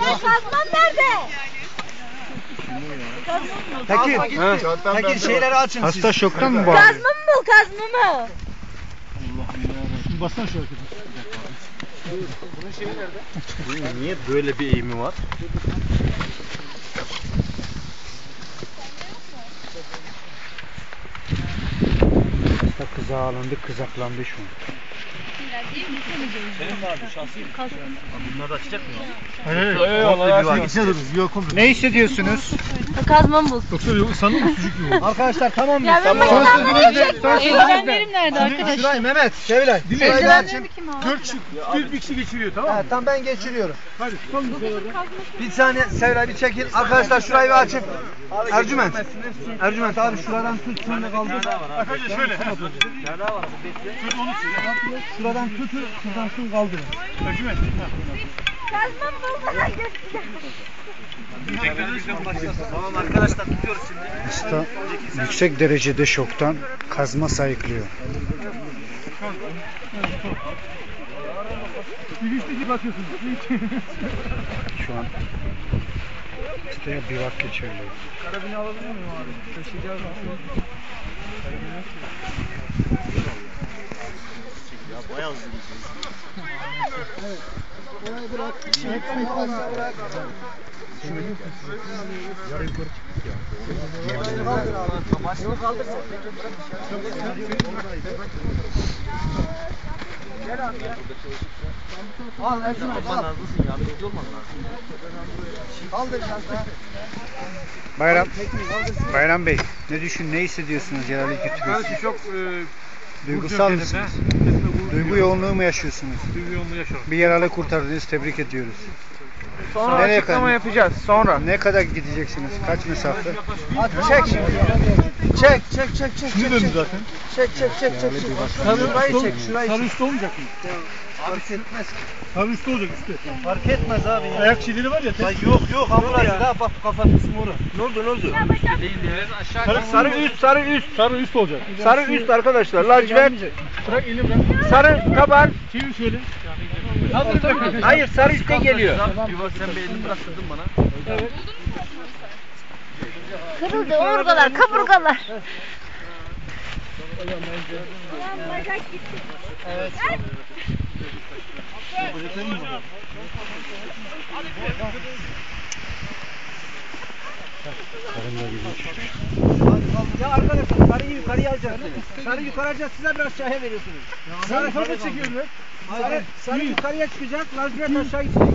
Ya nerede? Peki, peki şeyleri açın Hasta siz. şoktan mı bağırıyor? Kazmamı bul kazmamı. Basın şöyle. Niye böyle bir eğimi var? Hasta kıza alındı, kızaklandı şu an. Bunlar da çiçek mi? Hayır, Komple bir var. Ne hissediyorsunuz? Kazmamı bul. Arkadaşlar tamam mı? Ya ben Son sözünüzde, son sözünüzde. Eldivenlerim nerede arkadaş? Şurayı Mehmet, Sevilay. Şurayı bir açın. Bir, bir kişi geçiriyor tamam Ha, tamam ben geçiriyorum. Hadi bir saniye Sevilay bir çekin. Arkadaşlar şurayı bir açın. Ercüment. Ercüment abi şuradan tut şöyle kaldır. Arkadaşlar şöyle. Şuradan tutun, tutun kaldırın. Ercüment. Kazmamı bul bana göster. Tamam arkadaşlar tutuyoruz şimdi. Hasta yüksek derecede şoktan kazma sayıklıyor. Şu an hastaya bir vak geçiriliyor. Karabini alabilir miyim abi? Taşıyacağız. Ya bayağı hızlı Başını kaldırsın. Al Ersin abi al. Hızlısın ya. Bekli olman lazım. Kaldır kanka. Bayram, Bayram Bey ne düşün, ne hissediyorsunuz yaralı götürüyorsunuz? çok e, Duygusal mısınız? Duygu yoğunluğu mu yaşıyorsunuz? duygu yoğunluğu yaşıyorum. Bir yaralı kurtardınız, tebrik ediyoruz. Sonra Nereye açıklama kadar? yapacağız. Sonra. Ne kadar gideceksiniz? Kaç mesafe? Hadi çek şimdi. Çek çek çek çek. Şimdi çek, döndü zaten. Çek çek çek çek. çek. Şurayı çek şurayı Sarı çek. üstü olmayacak mı? Fark etmez. Sarı üstü olacak üstü. Fark etmez abi ya. Ayak çiğleri var ya. Ya yok yok ya. Daha bak kafa kısmı orası. Ne oldu ne oldu? Sarı, Sarı üst, sarı üst. sarı üst olacak. Sarı üst arkadaşlar. Lacivert. Bırak. Sarı taban. Çevir şöyle. Hayır sarı üstte geliyor. Yuva sen bir elini bıraktırdın bana. Kırıldı omurgalar, kaburgalar. Evet. Karınla gibi Ya arkadaşlar sarıyı yukarıya alacaksınız. Sarı yukarı alacağız size bir aşağıya veriyorsunuz. Sarı sarı çekiyorum Sarı, sarı yukarıya çıkacak, lacivert aşağı gidecek.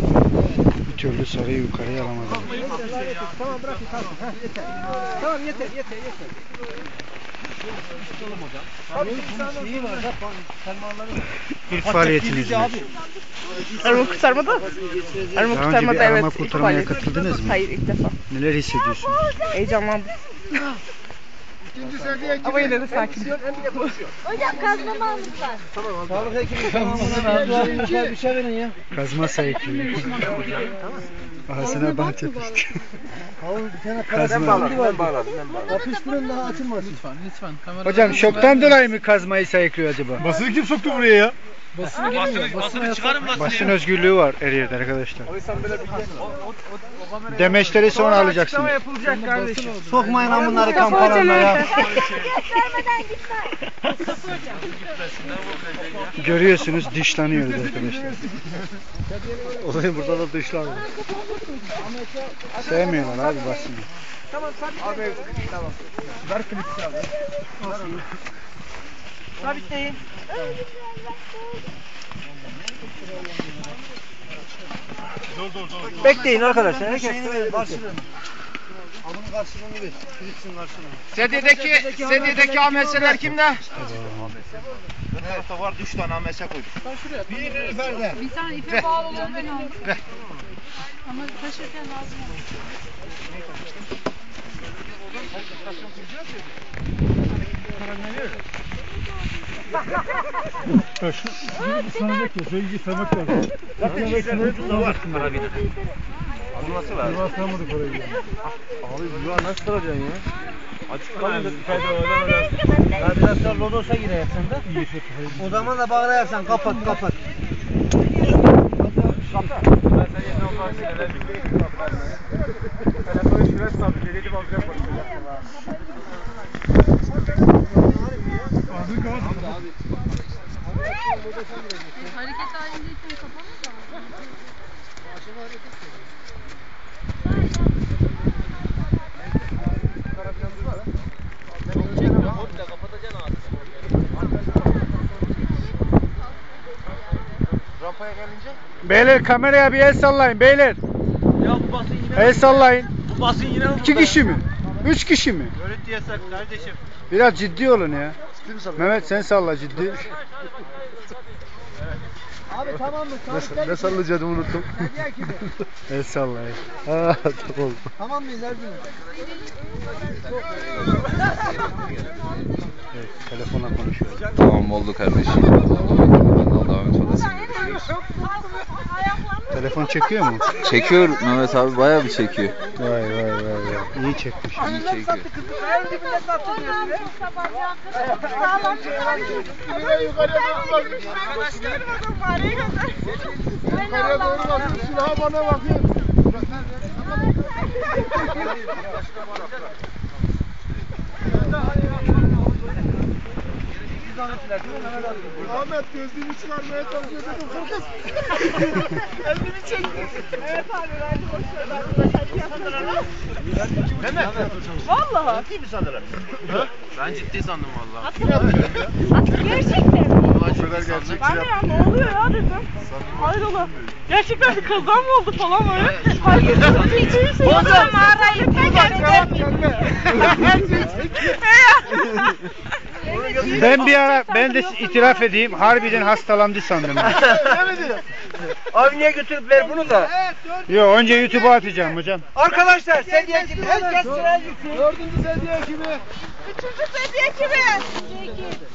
Bir türlü sarıyı yukarıya alamadım. Tamam bırakın tamam. Heh, yeter. Tamam yeter yeter yeter. Abi bir şeyi var da fermuarları var. İlk faaliyetiniz mi? Arama kurtarmada? Arama Daha önce kurtarmada evet. ilk kurtarmaya faaliyet. katıldınız mı? Hayır ilk defa. Neler hissediyorsunuz? Heyecanlandım. Ama yine de sakin. Hocam kazmamı almışlar. Sağlık hekimi tamamına bir şey, bir şey verin ya. Kazma sayıklıyor. Ağzına bant yapıştı. Bir tane Kazma. karabin var. Ben bağladım ben bağladım. Yapıştırın daha açılmasın. Hocam şoktan dolayı mı kazmayı sayıklıyor acaba? Basını kim soktu buraya ya? Basın özgürlüğü var her yerde arkadaşlar. Demeçleri sonra alacaksınız. Açıklama yapılacak kardeşim. Sokmayın lan bunları kampalarına ya. Göstermeden gitme. Görüyorsunuz dışlanıyoruz arkadaşlar. Olayı burada da dışlanıyor. Sevmiyorlar abi basını. Abi tamam. Ver klipsi abi. Sabitleyin. Bekleyin arkadaşlar. Herkes karşılığını. Abunun karşılığını ver. Filips'in karşılığını. Sedyedeki, sedyedeki AMS'ler kimde? Bu tarafta var 3 tane AMS koyduk. Bir Nilüfer'de. Bir tane ipe bağlı olanı ben aldım. Ama taşırken lazım olur. Sanacak ya, şöyle sanmak lazım. Nasıl var? Yuva sığamadık oraya. Abi yuva nasıl taracaksın ya? Açık kalın da Ya biraz daha lodosa girersen de. O zaman da bağlayarsan kapat kapat. Kapat. Telefonu şuraya sabit. Dedi bazı konuşacak. Hareket halindeyken kapanır da. Rampaya gelince. Beyler kameraya bir el sallayın beyler. Ya bu basın yine El sallayın. bu basın yine mi İki kişi mi? Üç kişi mi? Görüntü yasak kardeşim. Biraz ciddi olun ya. Mehmet sen salla ciddi. Abi tamam mı? Sabit Ne sallayacaktım unuttum. Ekibi. El sallayın. Aa tamam. Tamam mıyız Ergün? Evet, telefonla konuşuyoruz. Tamam oldu kardeşim. Allah devam et odası. Telefon çekiyor mu? Çekiyor Mehmet abi bayağı bir çekiyor. Vay vay vay vay. İyi çekmiş. İyi çekiyor. En dibinde sattı diyorsun ya. Sağlam Yukarıya doğru bakıyor. Silahı bana bakıyor. Ahmet gözlüğünü çıkarmaya çalışıyor dedim kırkız. Elini çekti. Evet abi ben boş ver. Mehmet. Vallahi. Ciddi mi sanırım? Ben ciddi sandım valla. Gerçekten. Vallahi ciddi sandım. Ben de ya ne oluyor ya dedim. Hayrola. Gerçekten bir kaza mı oldu falan böyle. Hayır. Hiçbir şey yok. Mağarayı Ben bir ara ben de itiraf edeyim. Harbiden hastalandı sandım. Abi niye götürüp ver bunu da? Yo önce YouTube'a atacağım hocam. Arkadaşlar sedye ekibi herkes sıraya gitsin. Dördüncü sedye ekibi. Üçüncü sedye kimi?